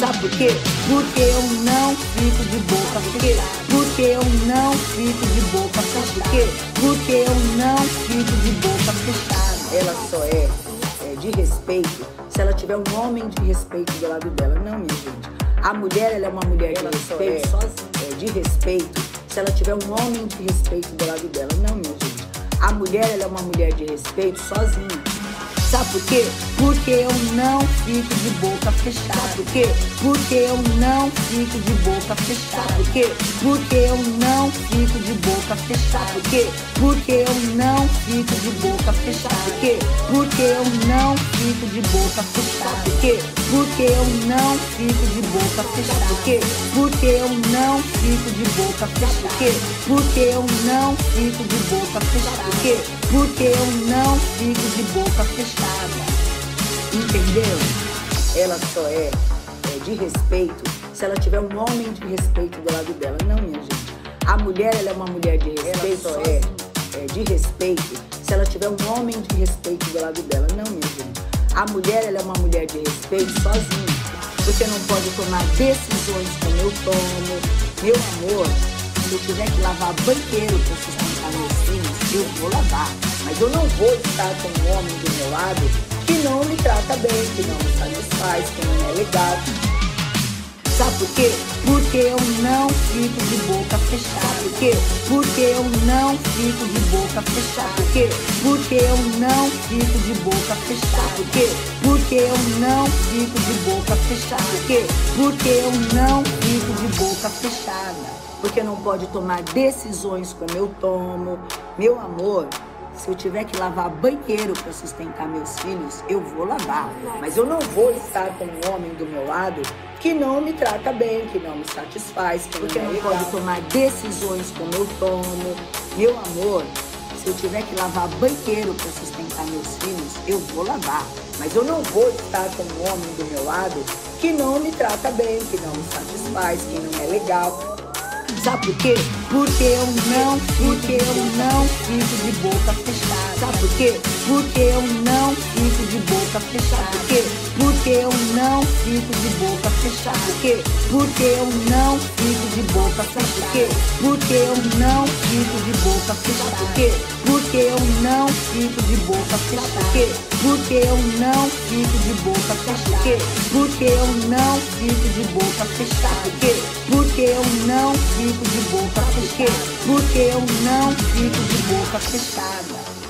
Sabe por quê? Porque eu não fico de boca fechada. Porque eu não fico de boca fechada. Por quê? Porque eu não fico de boca fechada. Ela só é, é de respeito se ela tiver um homem de respeito do lado dela. Não, minha gente. A mulher, ela é uma mulher de respeito, é, é de respeito se ela tiver um homem de respeito do lado dela. Não, minha gente. A mulher, ela é uma mulher de respeito sozinha. Sabe por quê? Porque eu não fico de boca fechada. Por quê? Porque eu não fico de boca fechada. Por quê? Porque eu não fico de boca fechada. Por quê? Porque eu não fico de boca fechada. Por quê? Porque eu não fico de boca fechada. Por quê? Porque eu não fico de boca fechada. Por quê? Porque eu não fico de boca fechada. Por quê? Porque eu não fico de boca fechada. Por quê? Porque eu não fico de boca fechada. Entendeu? Ela só é, é de respeito se ela tiver um homem de respeito do lado dela. Não, minha gente. A mulher, ela é uma mulher de respeito, só é, é de respeito se ela tiver um homem de respeito do lado dela. Não, minha gente. A mulher, ela é uma mulher de respeito sozinha. Você não pode tomar decisões como eu tomo. Meu amor, se eu tiver que lavar banheiro para sustentar meus filhos, eu vou lavar. Mas eu não vou estar com um homem do meu lado que não me trata bem, que não me satisfaz, que não é legal. Por quê? Porque eu não fico de boca fechada. Por quê? Porque eu não fico de boca fechada. Por quê? Porque eu não fico de boca fechada. Por quê? Porque eu não fico de boca fechada. Por quê? Porque eu não fico de boca fechada. Porque não pode tomar decisões como eu tomo. Meu amor, se eu tiver que lavar banheiro para sustentar meus filhos, eu vou lavar. Mas eu não vou estar com um homem do meu lado que não me trata bem, que não me satisfaz, que porque não, não pode tomar decisões como eu tomo. Meu amor, se eu tiver que lavar banheiro para sustentar meus filhos, eu vou lavar. Mas eu não vou estar com um homem do meu lado que não me trata bem, que não me satisfaz, que não é legal. Sabe por quê? Porque eu não, porque eu não fico de boca fechada. Sabe por quê? Porque eu não boca fechada. Por quê? Porque eu não fico de boca fechada. Por quê? Porque eu não fico de boca fechada. Por quê? Porque eu não fico de boca fechada. Por quê? Porque eu não fico de boca fechada. Por quê? Porque eu não fico de boca fechada. Por quê? Porque eu não fico de boca fechada. Por quê? Porque eu não fico de boca fechada. Porque eu não fico de boca fechada.